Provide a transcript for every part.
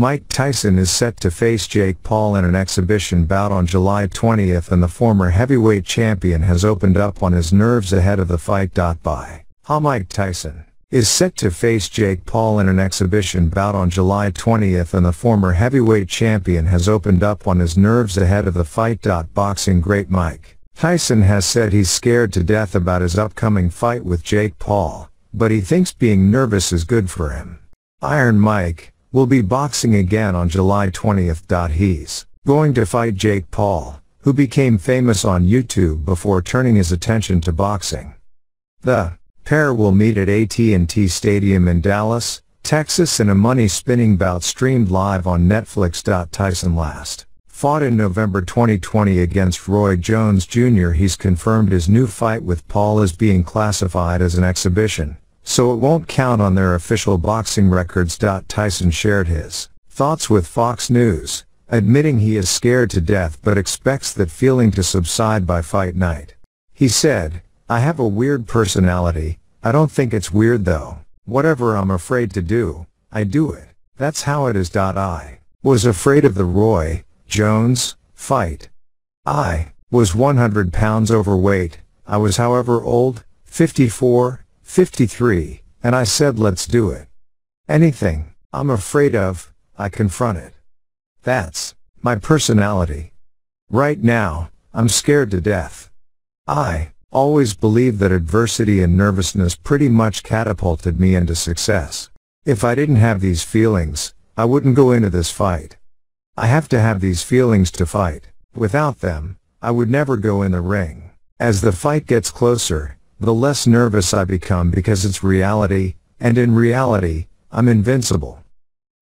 Mike Tyson is set to face Jake Paul in an exhibition bout on July 20th and the former heavyweight champion has opened up on his nerves ahead of the fight. By how Mike Tyson is set to face Jake Paul in an exhibition bout on July 20th and the former heavyweight champion has opened up on his nerves ahead of the fight. Boxing great Mike Tyson has said he's scared to death about his upcoming fight with Jake Paul, but he thinks being nervous is good for him. Iron Mike will be boxing again on July 20th. He's going to fight Jake Paul, who became famous on YouTube before turning his attention to boxing. The pair will meet at AT&T Stadium in Dallas, Texas in a money-spinning bout streamed live on Netflix. Tyson last fought in November 2020 against Roy Jones Jr. He's confirmed his new fight with Paul is being classified as an exhibition, so it won't count on their official boxing records. Tyson shared his thoughts with Fox News, admitting he is scared to death but expects that feeling to subside by fight night. He said, I have a weird personality, I don't think it's weird though. Whatever I'm afraid to do, I do it. That's how it is. I was afraid of the Roy Jones fight. I was 100 pounds overweight. I was however old, 54, 53, and I said let's do it. Anything I'm afraid of, I confront it. That's my personality. Right now, I'm scared to death. I Always believed that adversity and nervousness pretty much catapulted me into success. If I didn't have these feelings, I wouldn't go into this fight. I have to have these feelings to fight. Without them, I would never go in the ring. As the fight gets closer, the less nervous I become because it's reality, and in reality, I'm invincible.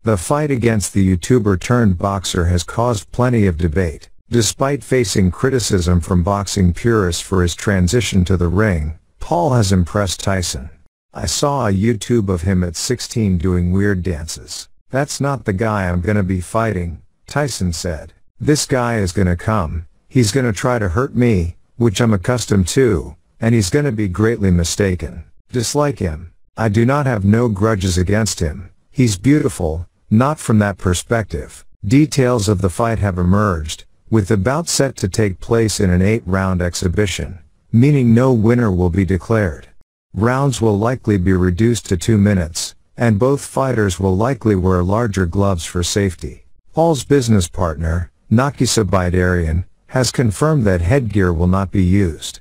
The fight against the YouTuber turned boxer has caused plenty of debate. Despite facing criticism from boxing purists for his transition to the ring, Paul has impressed Tyson. I saw a YouTube of him at 16 doing weird dances. That's not the guy I'm gonna be fighting, Tyson said. This guy is gonna come, he's gonna try to hurt me, which I'm accustomed to, and he's gonna be greatly mistaken. Dislike him. I do not have no grudges against him. He's beautiful, not from that perspective. Details of the fight have emerged, with the bout set to take place in an eight-round exhibition, meaning no winner will be declared. Rounds will likely be reduced to two minutes, and both fighters will likely wear larger gloves for safety. Paul's business partner, Nakisa Bidarian, has confirmed that headgear will not be used.